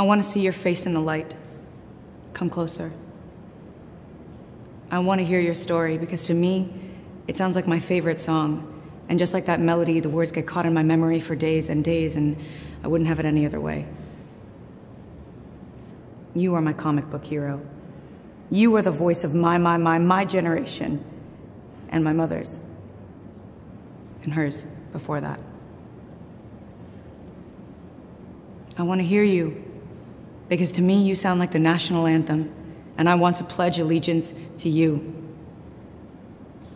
I want to see your face in the light. Come closer. I want to hear your story because to me, it sounds like my favorite song. And just like that melody, the words get caught in my memory for days and days, and I wouldn't have it any other way. You are my comic book hero. You are the voice of my, my, my, my generation, and my mother's, and hers before that. I want to hear you, because to me, you sound like the national anthem, and I want to pledge allegiance to you.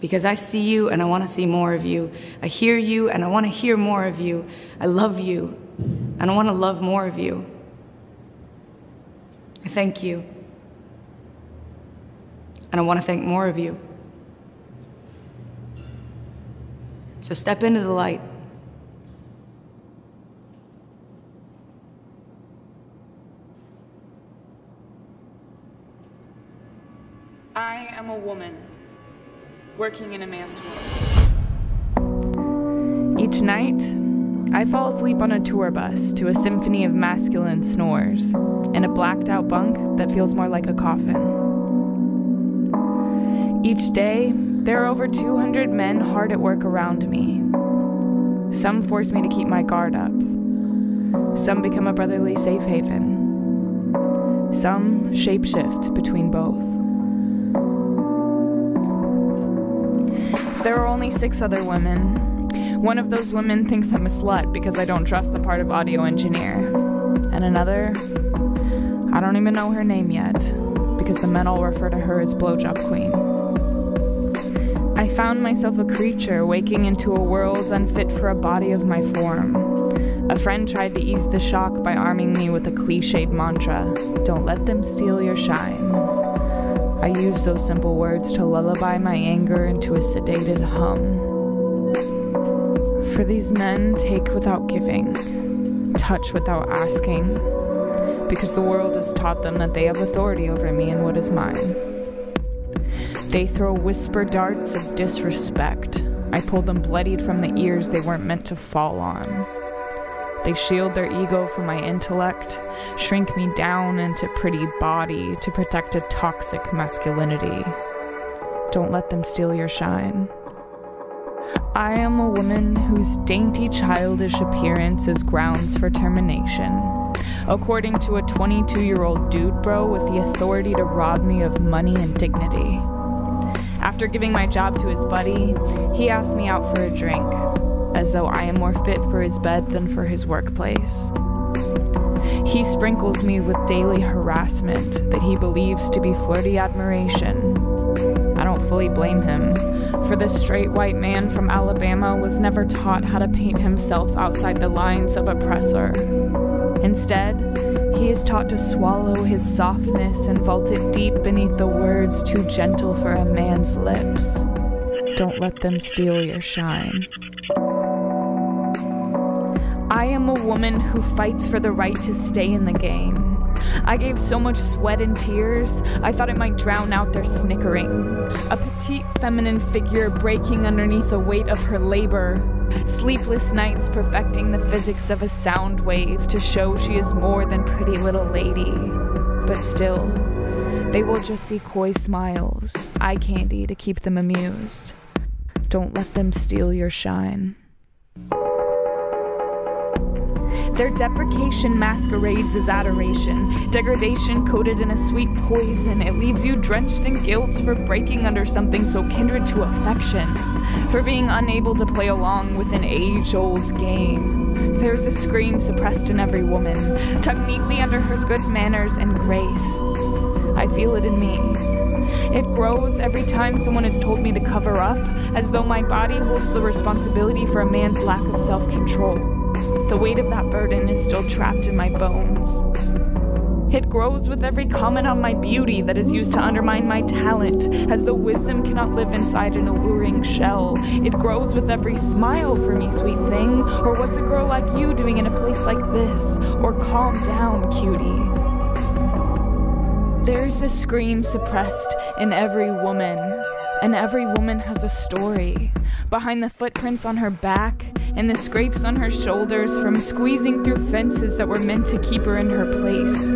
Because I see you and I want to see more of you. I hear you and I want to hear more of you. I love you and I want to love more of you. I thank you. And I want to thank more of you. So step into the light. I am a woman working in a man's world. Each night, I fall asleep on a tour bus to a symphony of masculine snores in a blacked out bunk that feels more like a coffin. Each day, there are over 200 men hard at work around me. Some force me to keep my guard up. Some become a brotherly safe haven. Some shapeshift between both. There are only six other women. One of those women thinks I'm a slut because I don't trust the part of audio engineer. And another, I don't even know her name yet because the men all refer to her as Blowjob Queen. I found myself a creature waking into a world unfit for a body of my form. A friend tried to ease the shock by arming me with a cliched mantra Don't let them steal your shine. I use those simple words to lullaby my anger into a sedated hum. For these men take without giving, touch without asking, because the world has taught them that they have authority over me and what is mine. They throw whisper darts of disrespect. I pull them bloodied from the ears they weren't meant to fall on. They shield their ego from my intellect, shrink me down into pretty body to protect a toxic masculinity. Don't let them steal your shine. I am a woman whose dainty childish appearance is grounds for termination. According to a 22 year old dude bro with the authority to rob me of money and dignity. After giving my job to his buddy, he asked me out for a drink as though I am more fit for his bed than for his workplace. He sprinkles me with daily harassment that he believes to be flirty admiration. I don't fully blame him, for this straight white man from Alabama was never taught how to paint himself outside the lines of oppressor. Instead, he is taught to swallow his softness and vault it deep beneath the words too gentle for a man's lips. Don't let them steal your shine. I am a woman who fights for the right to stay in the game. I gave so much sweat and tears, I thought it might drown out their snickering. A petite feminine figure breaking underneath the weight of her labor. Sleepless nights perfecting the physics of a sound wave to show she is more than pretty little lady. But still, they will just see coy smiles, eye candy to keep them amused. Don't let them steal your shine. Their deprecation masquerades as adoration, degradation coated in a sweet poison. It leaves you drenched in guilt for breaking under something so kindred to affection, for being unable to play along with an age old game. There's a scream suppressed in every woman, tucked neatly under her good manners and grace. I feel it in me. It grows every time someone has told me to cover up, as though my body holds the responsibility for a man's lack of self control. The weight of that burden is still trapped in my bones. It grows with every comment on my beauty that is used to undermine my talent, as though wisdom cannot live inside an alluring shell. It grows with every smile for me, sweet thing, or what's a girl like you doing in a place like this, or calm down, cutie. There's a scream suppressed in every woman, and every woman has a story. Behind the footprints on her back and the scrapes on her shoulders from squeezing through fences that were meant to keep her in her place.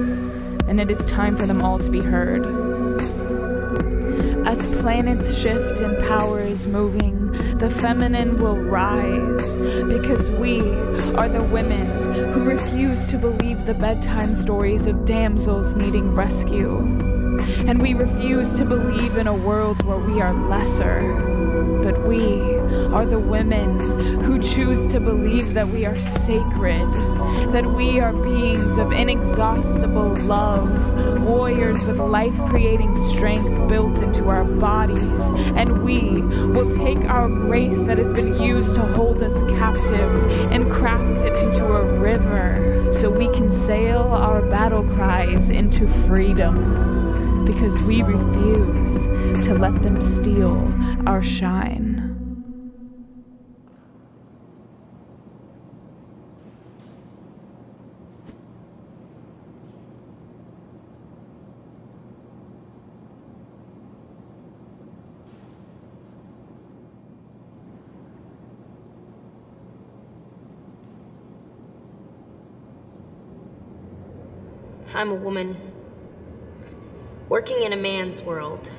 And it is time for them all to be heard. As planets shift and power is moving, the feminine will rise because we are the women who refuse to believe the bedtime stories of damsels needing rescue. And we refuse to believe in a world where we are lesser but we are the women who choose to believe that we are sacred, that we are beings of inexhaustible love, warriors with life creating strength built into our bodies, and we will take our grace that has been used to hold us captive and craft it into a river so we can sail our battle cries into freedom because we refuse to let them steal our shine. I'm a woman working in a man's world.